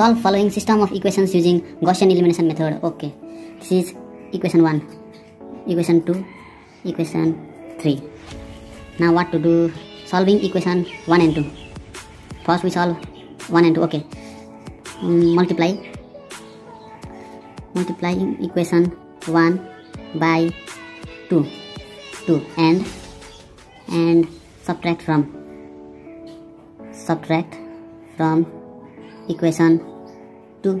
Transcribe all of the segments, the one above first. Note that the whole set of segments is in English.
solve following system of equations using Gaussian elimination method. Okay, this is equation 1, equation 2, equation 3. Now what to do? Solving equation 1 and 2. First we solve 1 and 2. Okay, um, multiply multiplying equation 1 by 2 2 and and subtract from subtract from equation 2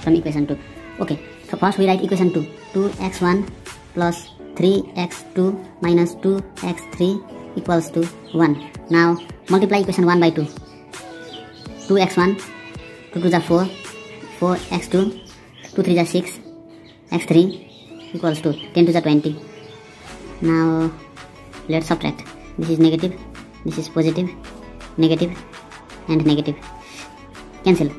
from equation 2 okay so first we write equation 2 2x1 plus 3x2 minus 2x3 equals to 1 now multiply equation 1 by 2 2x1 2 to the 4 4x2 2 3 the 6 x3 equals to 10 to the 20 now let's subtract. This is negative this is positive negative and negative. Cancel.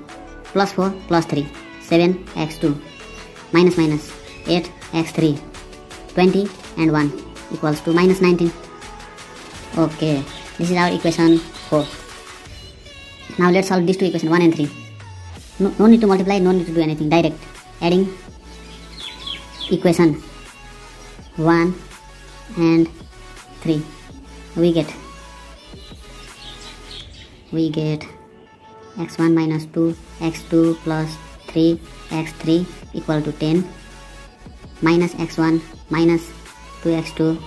Plus 4 plus 3 7 x2 minus minus. 8 x3 20 and 1 equals to minus 19 okay. This is our equation 4 now let's solve these two equations 1 and 3 no, no need to multiply no need to do anything. Direct. Adding equation 1 and 3 we get we get x1 minus 2 x2 plus 3 x3 equal to 10 minus x1 minus 2x2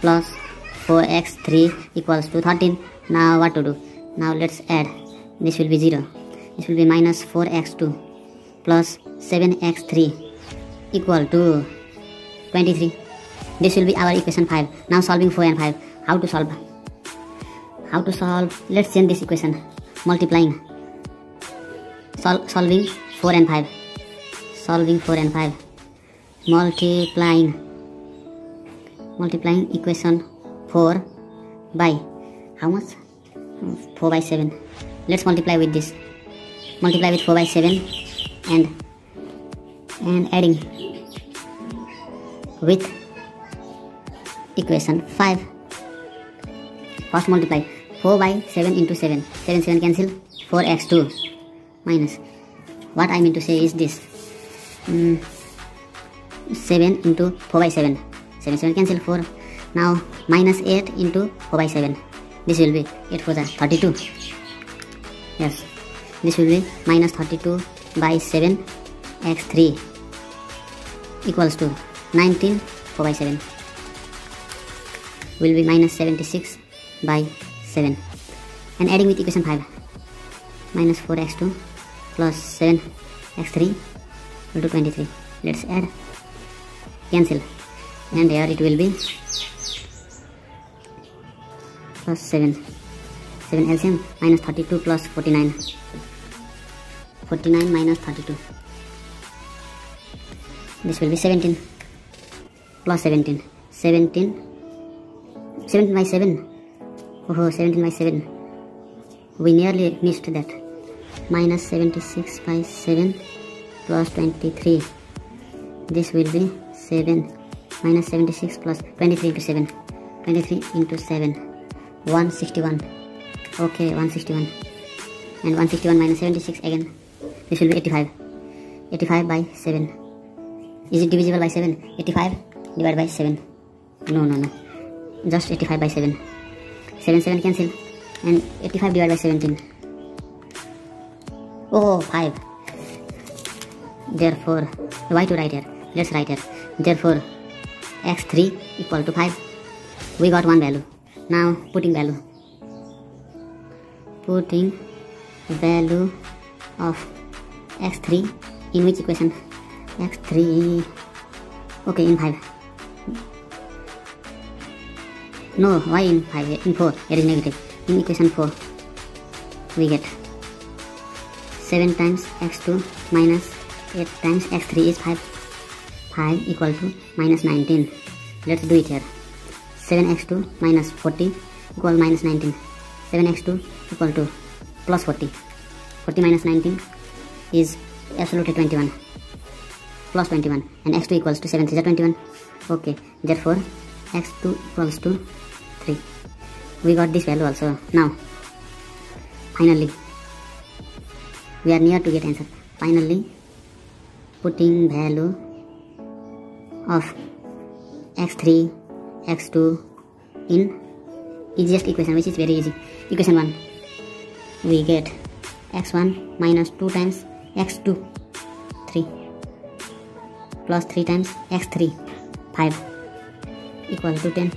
plus 4x3 equals to 13 now what to do? Now let's add. This will be 0 this will be minus 4x2 plus 7x3 equal to 23 this will be our equation 5 now solving 4 and 5 how to solve how to solve let's change this equation. Multiplying. Sol solving 4 and 5 solving 4 and 5 multiplying. Multiplying equation 4 by how much? 4 by 7 let's multiply with this. Multiply with 4 by 7 and and adding with equation 5 first multiply 4 by 7 into 7 7 7 cancel. 4x2 minus. What I mean to say is this. Mm, 7 into 4 by 7 7 7 cancel 4 now minus 8 into 4 by 7 this will be 8 for the 32 yes. This will be minus 32 by 7 x3 equals to 19 4 by 7 will be minus 76 by 7 and adding with equation 5 minus 4x2 plus 7x3 equal to 23 let's add. Cancel. And here it will be plus 7 7 LCM minus 32 plus 49 49 minus 32 this will be 17 plus 17 17 17 by 7 oh 17 by 7 we nearly missed that. Minus 76 by 7 plus 23 this will be 7 minus 76 plus 23 into 7 23 into 7 161 okay 161 and 161 minus 76 again. This will be 85 85 by 7 is it divisible by 7 85 divided by 7 no no no. Just 85 by 7 7 7 cancel. And 85 divided by 17 oh 5 therefore why to write here? Let's write here. Therefore x3 equal to 5 we got one value. Now putting value. Putting value of x3 in which equation? X3 okay in 5 no why in 5 in 4 it is negative. In equation 4 we get 7 times x2 minus 8 times x3 is 5 5 equal to minus 19 let's do it here. 7x2 minus 40 equal minus 19 7x2 equal to plus 40 40 minus 19 is absolutely 21 plus 21 and x2 equals to 7 3 is 21 okay. Therefore x2 equals to 3 we got this value also. Now finally we are near to get answer. Finally putting value of x3 x2 in easiest equation which is very easy. Equation 1 we get x1 minus 2 times x2 3 plus 3 times x3 5 equal to 10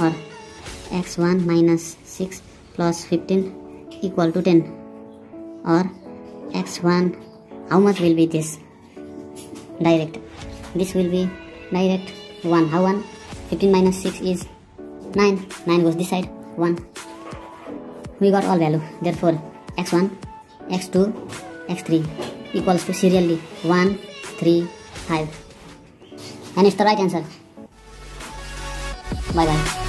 or x1 minus 6 plus 15 equal to 10 or x1 how much will be this? Direct. This will be direct 1 how 1 15 minus 6 is 9 9 goes this side 1 we got all value. Therefore x1 x2 x3 equals to serially 1 3 5 and it's the right answer. Bye bye